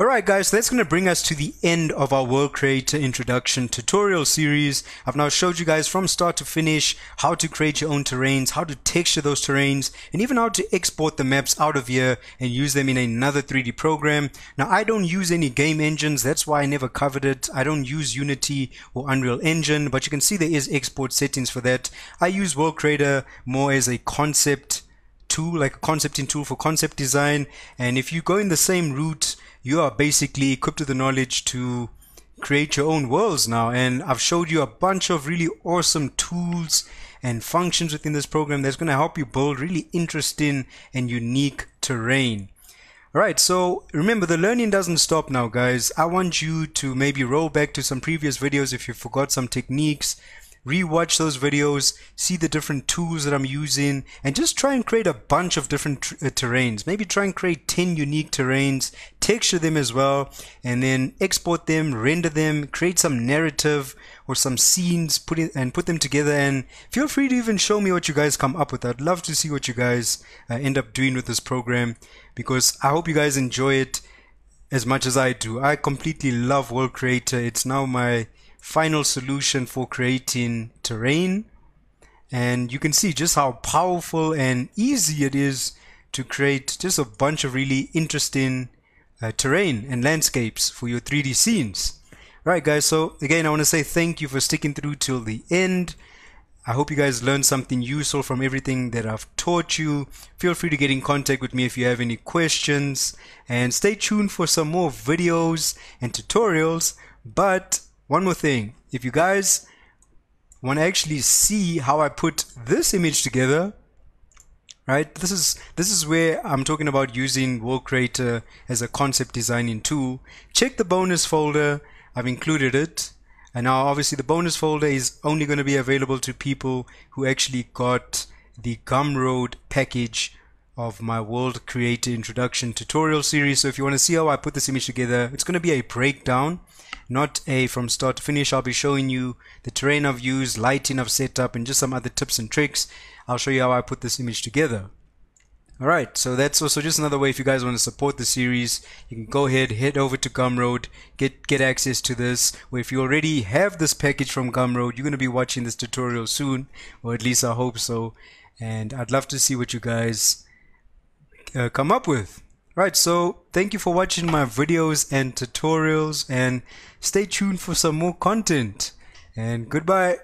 Alright guys, so that's going to bring us to the end of our World Creator Introduction tutorial series. I've now showed you guys from start to finish how to create your own terrains, how to texture those terrains, and even how to export the maps out of here and use them in another 3D program. Now I don't use any game engines, that's why I never covered it. I don't use Unity or Unreal Engine, but you can see there is export settings for that. I use World Creator more as a concept tool, like a concepting tool for concept design. And if you go in the same route, you are basically equipped with the knowledge to create your own worlds now and I've showed you a bunch of really awesome tools and functions within this program that's going to help you build really interesting and unique terrain. Alright, so remember the learning doesn't stop now guys. I want you to maybe roll back to some previous videos if you forgot some techniques rewatch those videos, see the different tools that I'm using, and just try and create a bunch of different uh, terrains. Maybe try and create 10 unique terrains, texture them as well, and then export them, render them, create some narrative or some scenes, put it and put them together. And feel free to even show me what you guys come up with. I'd love to see what you guys uh, end up doing with this program because I hope you guys enjoy it as much as I do. I completely love World Creator. It's now my final solution for creating terrain and you can see just how powerful and easy it is to create just a bunch of really interesting uh, terrain and landscapes for your 3D scenes. Right guys, so again I want to say thank you for sticking through till the end. I hope you guys learned something useful from everything that I've taught you. Feel free to get in contact with me if you have any questions and stay tuned for some more videos and tutorials. But one more thing, if you guys want to actually see how I put this image together, right? This is this is where I'm talking about using World Creator as a concept designing tool. Check the bonus folder. I've included it. And now obviously the bonus folder is only going to be available to people who actually got the Gumroad package of my World Creator Introduction tutorial series. So if you want to see how I put this image together, it's going to be a breakdown not a from start to finish. I'll be showing you the terrain I've used, lighting I've set up, and just some other tips and tricks. I'll show you how I put this image together. Alright, so that's also just another way if you guys want to support the series, you can go ahead, head over to Gumroad, get, get access to this, or if you already have this package from Gumroad, you're going to be watching this tutorial soon, or at least I hope so, and I'd love to see what you guys uh, come up with. Right, so thank you for watching my videos and tutorials and stay tuned for some more content and goodbye.